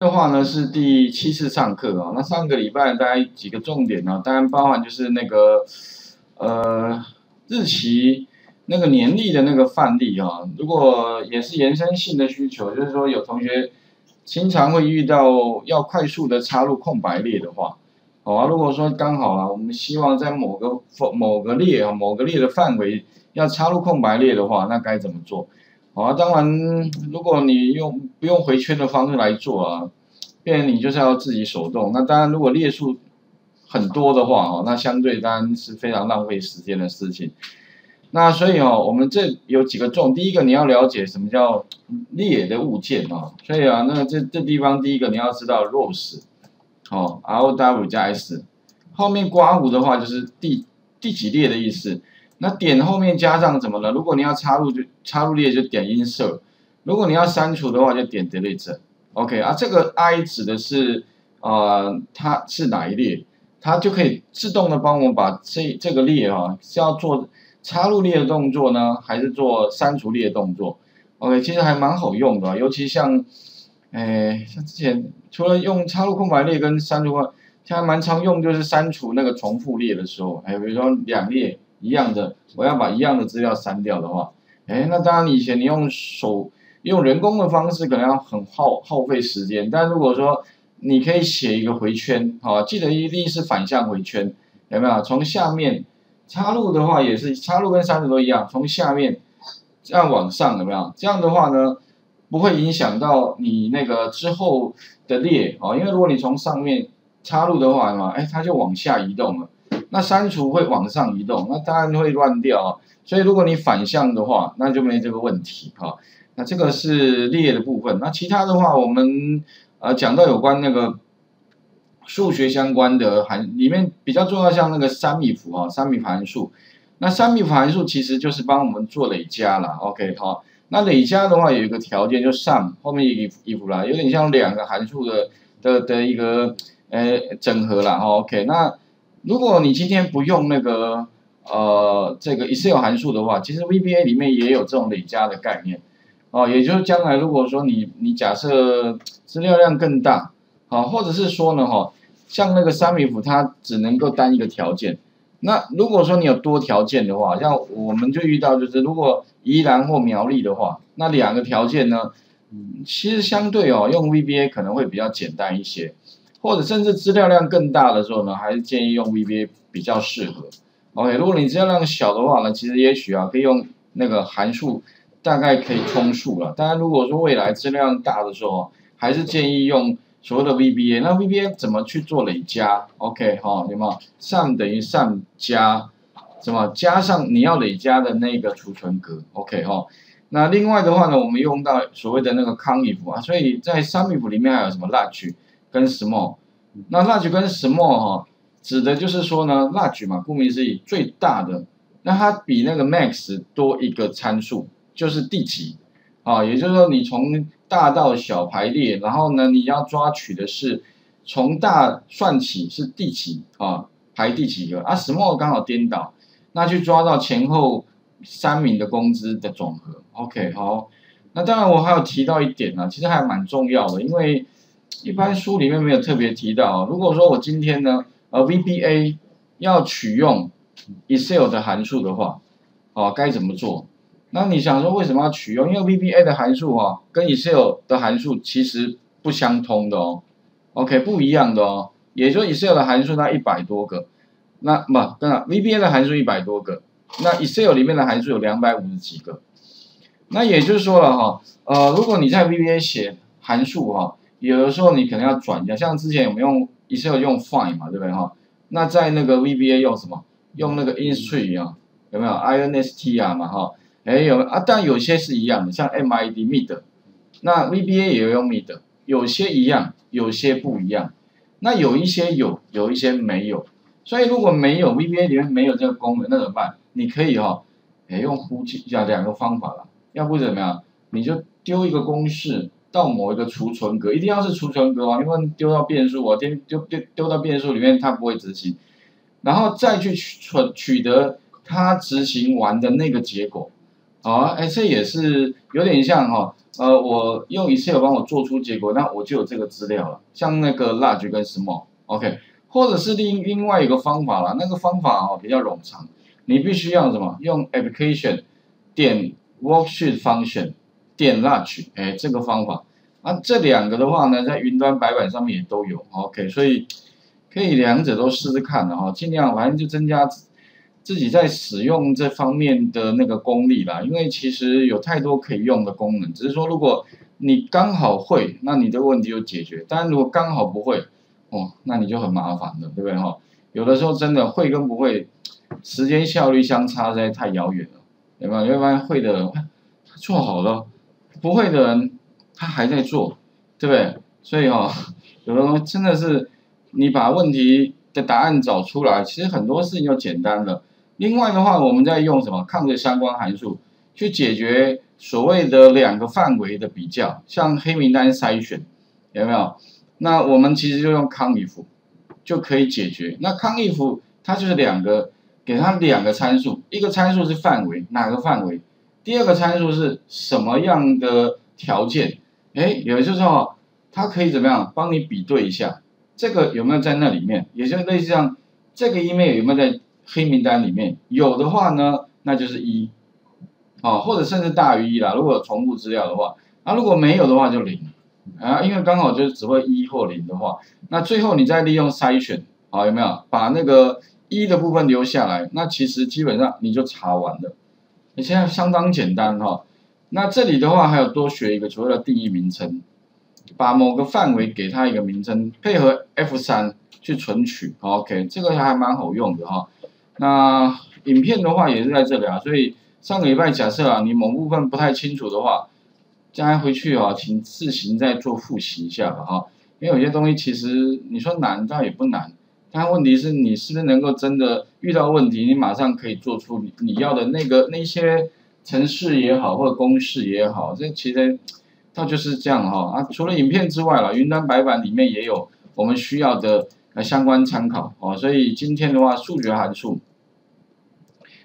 的话呢是第七次上课啊，那上个礼拜大概几个重点呢？当然包含就是那个呃日期那个年历的那个范例啊，如果也是延伸性的需求，就是说有同学经常会遇到要快速的插入空白列的话，好啊，如果说刚好啊，我们希望在某个某个列啊某个列的范围要插入空白列的话，那该怎么做？啊，当然，如果你用不用回圈的方式来做啊，变你就是要自己手动。那当然，如果列数很多的话，哦，那相对当然是非常浪费时间的事情。那所以哦，我们这有几个重，第一个你要了解什么叫列的物件啊。所以啊，那这这地方第一个你要知道 rows，哦，r o w 加 s，后面刮弧的话就是第第几列的意思。那点后面加上什么呢？如果你要插入就插入列就点 insert，如果你要删除的话就点 delete。OK 啊，这个 I 指的是呃它是哪一列，它就可以自动的帮我们把这这个列啊是要做插入列的动作呢，还是做删除列的动作？OK，其实还蛮好用的，尤其像诶像之前除了用插入空白列跟删除，现在蛮常用就是删除那个重复列的时候，哎比如说两列。一样的，我要把一样的资料删掉的话，哎，那当然以前你用手用人工的方式可能要很耗耗费时间，但如果说你可以写一个回圈，好，记得一定是反向回圈，有没有？从下面插入的话也是插入跟删除都一样，从下面这样往上，有没有？这样的话呢，不会影响到你那个之后的列哦，因为如果你从上面插入的话嘛，哎，它就往下移动了。那删除会往上移动，那当然会乱掉啊。所以如果你反向的话，那就没这个问题哈。那这个是列的部分。那其他的话，我们呃讲到有关那个数学相关的函里面比较重要，像那个三米符啊，三米函数。那三米函数其实就是帮我们做累加了。OK 好，那累加的话有一个条件，就 sum 后面一一符啦，有点像两个函数的的的一个呃整合了哈。OK 那。如果你今天不用那个呃这个 Excel 函数的话，其实 VBA 里面也有这种累加的概念，哦，也就是将来如果说你你假设资料量更大，好，或者是说呢哈，像那个三米符它只能够单一个条件，那如果说你有多条件的话，像我们就遇到就是如果宜兰或苗栗的话，那两个条件呢，其实相对哦用 VBA 可能会比较简单一些。或者甚至资料量更大的时候呢，还是建议用 VBA 比较适合。OK，如果你资料量小的话呢，其实也许啊可以用那个函数，大概可以充数了。当然，如果说未来资料量大的时候，还是建议用所谓的 VBA。那 VBA 怎么去做累加？OK，哈，有没有？sum 等于 sum 加什么？加上你要累加的那个储存格。OK，哈。那另外的话呢，我们用到所谓的那个 conif 啊，所以在 sumif 里面还有什么 large？跟 small，那 large 跟 small 哈，指的就是说呢，large 嘛，顾名思义，最大的，那它比那个 max 多一个参数，就是第几，啊，也就是说你从大到小排列，然后呢，你要抓取的是从大算起是第几啊，排第几个，啊，small 刚好颠倒，那去抓到前后三名的工资的总和，OK，好，那当然我还有提到一点呢，其实还蛮重要的，因为。一般书里面没有特别提到。如果说我今天呢，呃，VBA 要取用 Excel 的函数的话，哦，该怎么做？那你想说为什么要取用？因为 VBA 的函数哈，跟 Excel 的函数其实不相通的哦。OK，不一样的哦。也就 Excel 的函数它一百多个，那不，跟 VBA 的函数一百多个，那 Excel 里面的函数有两百五十几个。那也就是说了哈，呃，如果你在 VBA 写函数哈。有的时候你可能要转一下，像之前我们用 Excel 用 Find 嘛，对不对哈？那在那个 VBA 用什么？用那个 Instr 啊，有没有 INST 啊嘛哈？哎有啊，但有些是一样的，像 MID Mid，那 VBA 也用 Mid，有些一样，有些不一样。那有一些有，有一些没有。所以如果没有 VBA 里面没有这个功能，那怎么办？你可以哈，哎用呼气下两个方法了，要不怎么样？你就丢一个公式。到某一个储存格，一定要是储存格啊，因为丢到变数，啊丢丢丢丢到变数里面，它不会执行，然后再去取取得它执行完的那个结果，好啊，哎，这也是有点像哈，呃，我用 Excel 帮我做出结果，那我就有这个资料了。像那个 large 跟 small，OK，或者是另另外一个方法了，那个方法哦比较冗长，你必须要什么？用 application 点 worksheet function 点 large，哎，这个方法。那这两个的话呢，在云端白板上面也都有，OK，所以可以两者都试试看的哈，尽量反正就增加。自己在使用这方面的那个功力啦，因为其实有太多可以用的功能，只是说如果你刚好会，那你的问题就解决；，但如果刚好不会，哦，那你就很麻烦了，对不对哈？有的时候真的会跟不会，时间效率相差实在太遥远了，对吧？因为发现会的做好了，不会的人他还在做，对不对？所以哦，有的东西真的是你把问题的答案找出来，其实很多事情就简单了。另外的话，我们在用什么抗的相关函数去解决所谓的两个范围的比较，像黑名单筛选，有没有？那我们其实就用 CONIF 就可以解决。那 CONIF 它就是两个，给它两个参数，一个参数是范围，哪个范围？第二个参数是什么样的条件？哎，有就是说，它可以怎么样帮你比对一下，这个有没有在那里面？也就类似像这个 email 有没有在？黑名单里面有的话呢，那就是一，哦，或者甚至大于一啦。如果有重复资料的话，那如果没有的话就零，啊，因为刚好就是只会一或零的话，那最后你再利用筛选，好有没有把那个一的部分留下来？那其实基本上你就查完了，现在相当简单哈。那这里的话还有多学一个所谓的定义名称，把某个范围给它一个名称，配合 F 三去存取，OK，这个还蛮好用的哈。那影片的话也是在这里啊，所以上个礼拜假设啊你某部分不太清楚的话，将来回去啊请自行再做复习一下吧哈，因为有些东西其实你说难倒也不难，但问题是你是不是能够真的遇到问题，你马上可以做出你你要的那个那些程式也好或者公式也好，这其实它就是这样哈啊，除了影片之外了，云端白板里面也有我们需要的呃相关参考哦，所以今天的话数学函数。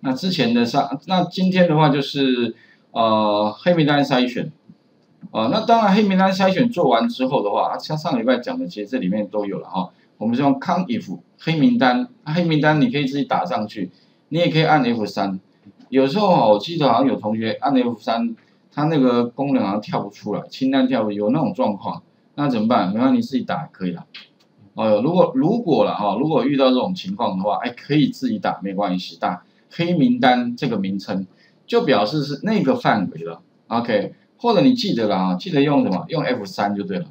那之前的上，那今天的话就是呃黑名单筛选，啊，那当然黑名单筛选做完之后的话，像上礼拜讲的，其实这里面都有了哈。我们是用 count if 黑名单，黑名单你可以自己打上去，你也可以按 F 三。有时候我记得好像有同学按 F 三，它那个功能好像跳不出来，清单跳不有那种状况，那怎么办？没关系，自己打可以了。哦，如果如果了哈，如果遇到这种情况的话，哎，可以自己打，没关系，打。黑名单这个名称就表示是那个范围了，OK，或者你记得了啊，记得用什么？用 F 三就对了。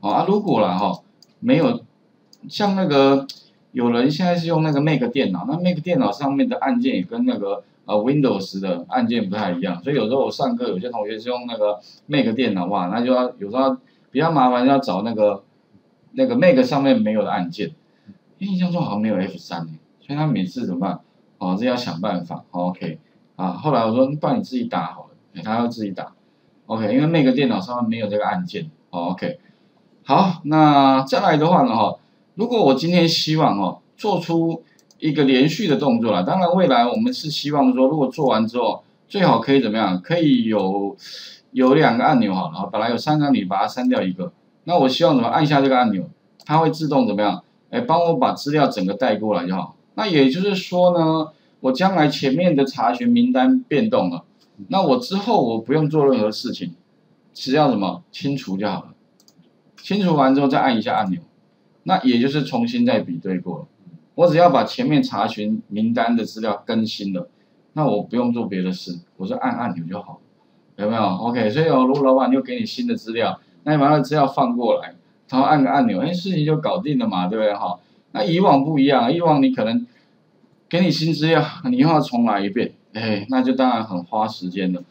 好啊，如果了哈，没有像那个有人现在是用那个 Mac 电脑，那 Mac 电脑上面的按键也跟那个呃 Windows 的按键不太一样，所以有时候我上课有些同学是用那个 Mac 电脑哇，那就要有时候比较麻烦，要找那个那个 Mac 上面没有的按键，印象中好像没有 F 三所以他每次怎么办？哦，这要想办法，OK，啊，后来我说，不然你自己打好了，他要自己打，OK，因为那个电脑上面没有这个按键，OK，好，那再来的话呢，哈，如果我今天希望哦，做出一个连续的动作了，当然未来我们是希望说，如果做完之后，最好可以怎么样？可以有有两个按钮好了，本来有三个按钮，把它删掉一个，那我希望怎么按下这个按钮，它会自动怎么样？哎，帮我把资料整个带过来就好。那也就是说呢，我将来前面的查询名单变动了，那我之后我不用做任何事情，只要什么清除就好了。清除完之后再按一下按钮，那也就是重新再比对过了。我只要把前面查询名单的资料更新了，那我不用做别的事，我就按按钮就好，有没有？OK，所以哦，如果老板又给你新的资料，那你把那资料放过来，然后按个按钮，哎，事情就搞定了嘛，对不对？哈。那以往不一样，以往你可能给你新资料，你又要重来一遍，哎，那就当然很花时间了，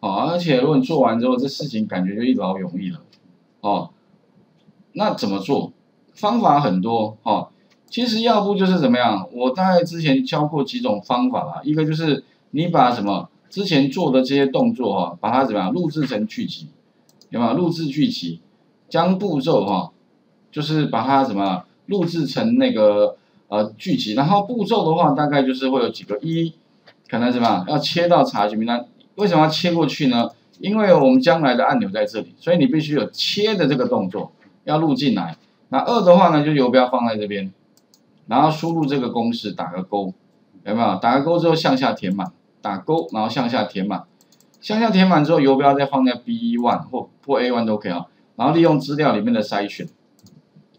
哦，而且如果你做完之后，这事情感觉就一劳永逸了，哦，那怎么做？方法很多，哦，其实要不就是怎么样？我大概之前教过几种方法啦，一个就是你把什么之前做的这些动作哈，把它怎么样录制成剧集，有没有？录制剧集，将步骤哈，就是把它什么？录制成那个呃剧集，然后步骤的话大概就是会有几个一，可能什么要切到查询名单，为什么要切过去呢？因为我们将来的按钮在这里，所以你必须有切的这个动作要录进来。那二的话呢，就游标放在这边，然后输入这个公式，打个勾，有没有？打个勾之后向下填满，打勾，然后向下填满，向下填满之后，游标再放在 B one 或或 A one 都可以啊。然后利用资料里面的筛选，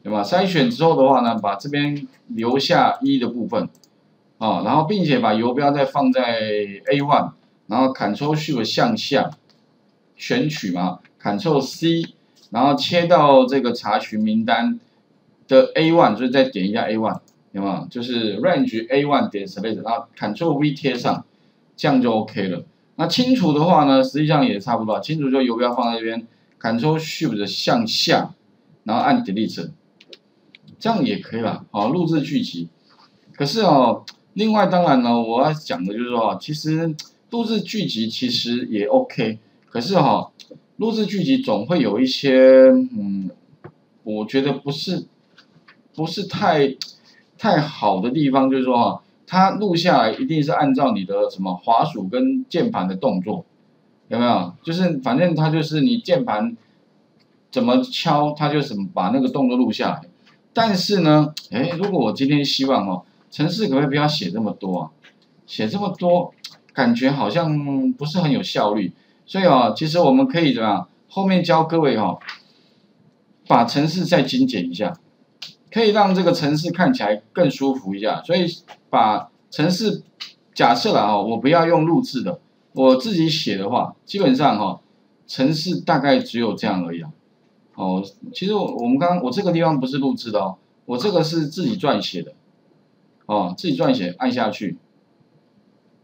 对吧？筛选之后的话呢，把这边留下一的部分，啊，然后并且把游标再放在 A one，然后 Ctrl Shift 向下选取嘛，Ctrl C，然后切到这个查询名单。的 A one 就是再点一下 A one，有没有？就是 range A one 点 select，然后 Ctrl V 贴上，这样就 OK 了。那清除的话呢，实际上也差不多。清除就游标放在这边，Ctrl Shift 向下，然后按 Delete，这样也可以了。好，录制剧集。可是哦，另外当然呢，我要讲的就是说，其实录制剧集其实也 OK。可是哈，录制剧集总会有一些，嗯，我觉得不是。不是太太好的地方，就是说啊，它录下来一定是按照你的什么滑鼠跟键盘的动作，有没有？就是反正它就是你键盘怎么敲，它就怎么把那个动作录下来。但是呢，哎，如果我今天希望哦，程式可不可以不要写这么多啊？写这么多，感觉好像不是很有效率。所以啊，其实我们可以怎么样？后面教各位哈，把程式再精简一下。可以让这个城市看起来更舒服一下，所以把城市假设了啊，我不要用录制的，我自己写的话，基本上哈，城市大概只有这样而已啊。哦，其实我我们刚我这个地方不是录制的哦，我这个是自己撰写的，哦，自己撰写按下去，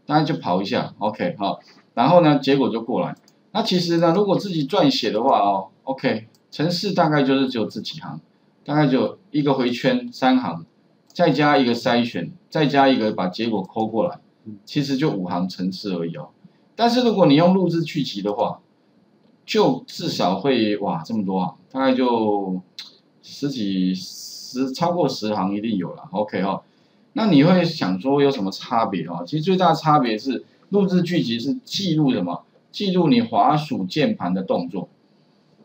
大家就跑一下，OK 好，然后呢，结果就过来。那其实呢，如果自己撰写的话哦，OK，城市大概就是只有这几行。大概就一个回圈三行，再加一个筛选，再加一个把结果抠过来，其实就五行程式而已哦。但是如果你用录制去集的话，就至少会哇这么多啊，大概就十几十超过十行一定有了。OK 哈，那你会想说有什么差别哦？其实最大差别是录制剧集是记录什么？记录你滑鼠键盘的动作。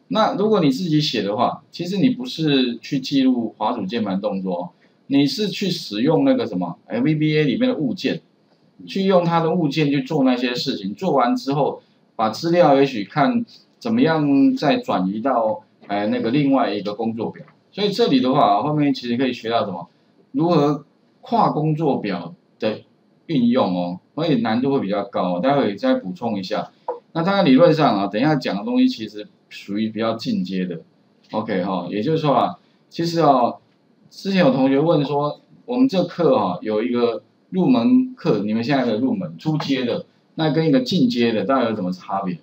那如果你自己写的话，其实你不是去记录滑鼠键盘动作，你是去使用那个什么 VBA 里面的物件，去用它的物件去做那些事情，做完之后把资料也许看怎么样再转移到哎那个另外一个工作表。所以这里的话，后面其实可以学到什么，如何跨工作表运用哦，所以难度会比较高，待会再补充一下。那当然理论上啊，等一下讲的东西其实。属于比较进阶的，OK 哈，也就是说啊，其实啊，之前有同学问说，我们这课哈有一个入门课，你们现在的入门初阶的，那跟一个进阶的，到底有什么差别？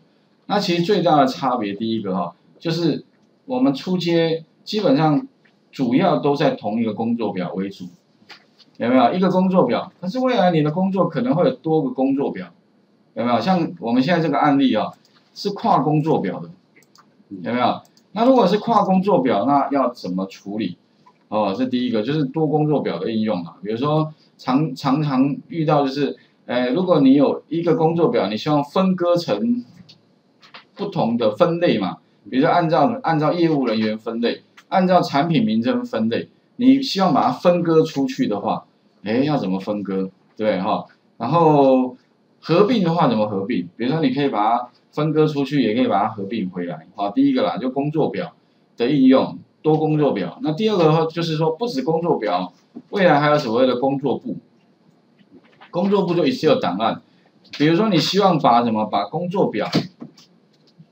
那其实最大的差别，第一个哈，就是我们初阶基本上主要都在同一个工作表为主，有没有一个工作表？可是未来你的工作可能会有多个工作表，有没有？像我们现在这个案例啊，是跨工作表的。有没有？那如果是跨工作表，那要怎么处理？哦，这第一个就是多工作表的应用啊。比如说，常常常遇到就是，呃，如果你有一个工作表，你希望分割成不同的分类嘛？比如说按照按照业务人员分类，按照产品名称分类，你希望把它分割出去的话，哎，要怎么分割？对哈？然后合并的话怎么合并？比如说，你可以把它。分割出去也可以把它合并回来，好，第一个啦，就工作表的应用，多工作表。那第二个的话，就是说不止工作表，未来还有所谓的工作簿。工作簿就 Excel 档案，比如说你希望把什么，把工作表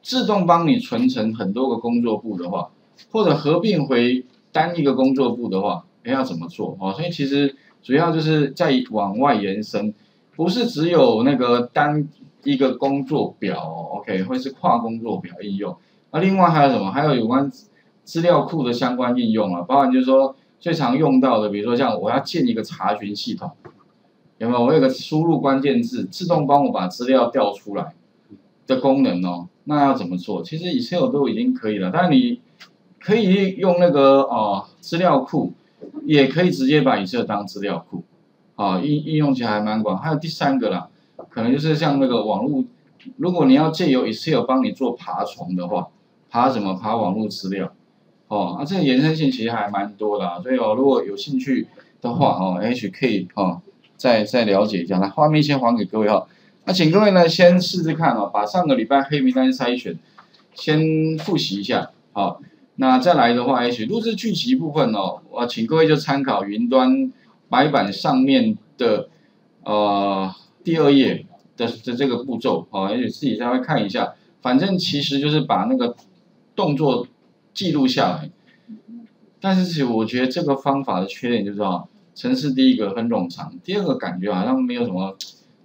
自动帮你存成很多个工作簿的话，或者合并回单一个工作簿的话，哎，要怎么做？哦，所以其实主要就是在往外延伸，不是只有那个单。一个工作表，OK，会是跨工作表应用。那另外还有什么？还有有关资料库的相关应用啊，包含就是说最常用到的，比如说像我要建一个查询系统，有没有？我有个输入关键字，自动帮我把资料调出来的功能哦。那要怎么做？其实 Excel 都已经可以了，但你可以用那个哦资料库，也可以直接把 Excel 当资料库，啊应应用起来还蛮广。还有第三个啦。可能就是像那个网络如果你要借由 Excel 帮你做爬虫的话，爬什么？爬网络资料，哦，啊，这个延伸性其实还蛮多的啊，所以哦，如果有兴趣的话哦，H K，哦，再再了解一下。那画面先还给各位哈，那请各位呢先试试看哦，把上个礼拜黑名单筛选先复习一下，好，那再来的话，H 录制剧集部分哦，我请各位就参考云端白板上面的呃第二页。的的这个步骤哦，而且自己稍微看一下，反正其实就是把那个动作记录下来。但是其实我觉得这个方法的缺点就是啊，程式第一个很冗长，第二个感觉好像没有什么，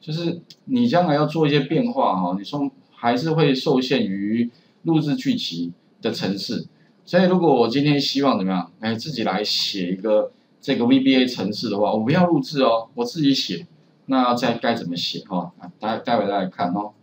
就是你将来要做一些变化哈，你说还是会受限于录制剧集的程式。所以如果我今天希望怎么样，哎，自己来写一个这个 VBA 程式的话，我不要录制哦，我自己写。那再该怎么写哈？待待会再来看哦。